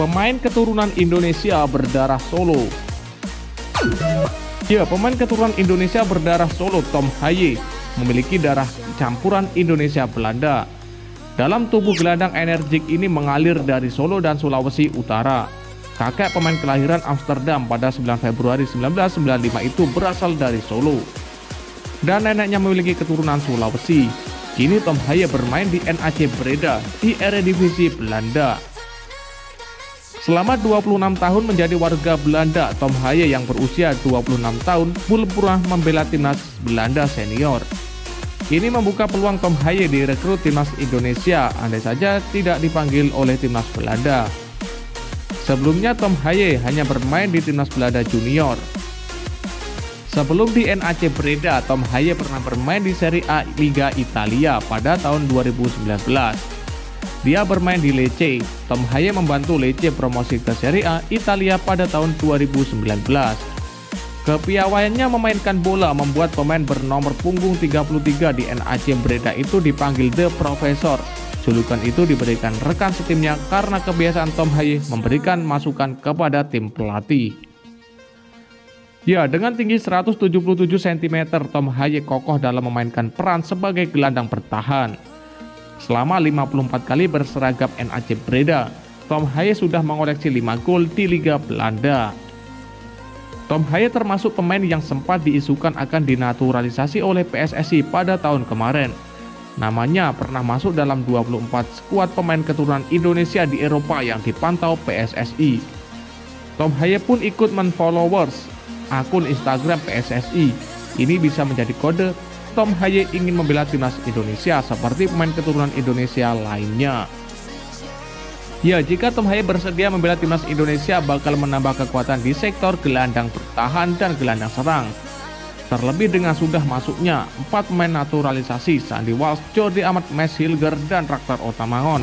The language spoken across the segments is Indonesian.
Pemain keturunan Indonesia berdarah Solo. Ya, pemain keturunan Indonesia berdarah Solo Tom Haye memiliki darah campuran Indonesia Belanda. Dalam tubuh gelandang energik ini mengalir dari Solo dan Sulawesi Utara. Kakek pemain kelahiran Amsterdam pada 9 Februari 1995 itu berasal dari Solo. Dan neneknya memiliki keturunan Sulawesi. Kini Tom Haye bermain di NAC Breda di Eredivisie Belanda. Selama 26 tahun menjadi warga Belanda, Tom Haye yang berusia 26 tahun belum pernah membela timnas Belanda senior. Ini membuka peluang Tom Haye direkrut timnas Indonesia, andai saja tidak dipanggil oleh timnas Belanda. Sebelumnya Tom Haye hanya bermain di timnas Belanda junior. Sebelum di NAC Breda, Tom Haye pernah bermain di Serie A Liga Italia pada tahun 2019. Dia bermain di Lecce. Tom Haye membantu Lecce promosi ke Serie A Italia pada tahun 2019. Kepiawaiannya memainkan bola membuat pemain bernomor punggung 33 di NAC Breda itu dipanggil The Professor. Julukan itu diberikan rekan setimnya karena kebiasaan Tom Haye memberikan masukan kepada tim pelatih. Ya, dengan tinggi 177 cm, Tom Haye kokoh dalam memainkan peran sebagai gelandang bertahan. Selama 54 kali berseragam NAC Breda, Tom Haye sudah mengoleksi 5 gol di Liga Belanda. Tom Haye termasuk pemain yang sempat diisukan akan dinaturalisasi oleh PSSI pada tahun kemarin. Namanya pernah masuk dalam 24 skuad pemain keturunan Indonesia di Eropa yang dipantau PSSI. Tom Haye pun ikut men-followers akun Instagram PSSI. Ini bisa menjadi kode Tom Haye ingin membela timnas Indonesia seperti pemain keturunan Indonesia lainnya. Ya, jika Tom Haye bersedia membela timnas Indonesia bakal menambah kekuatan di sektor gelandang bertahan dan gelandang serang. Terlebih dengan sudah masuknya empat pemain naturalisasi Sandy Walsh, Jordi Amat, Mes Hilger, dan Raktar Otamangon.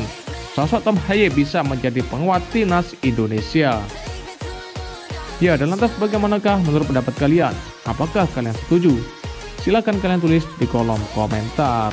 Sosok Tom Haye bisa menjadi penguat timnas Indonesia. Ya, dan lantas bagaimanakah menurut pendapat kalian? Apakah kalian setuju? Silahkan kalian tulis di kolom komentar.